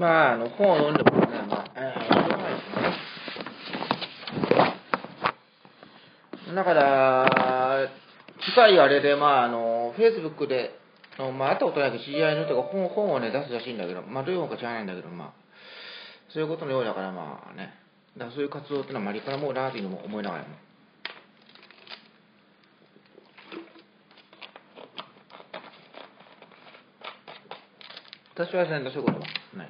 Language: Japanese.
まあ、あの、本を読んでもね、まあ、えー、しょうがないですね。だから、近いあれで、まあ、あの、フェイスブックで、あのまあ、会ったことないけど、知り合いの人が本本をね、出すらしいんだけど、まあ、どういう本か知らないんだけど、まあ、そういうことのようだから、まあね、だそういう活動ってのは、まあ、立派なもんだなというのも思いながらも。私は全然そういうことはない。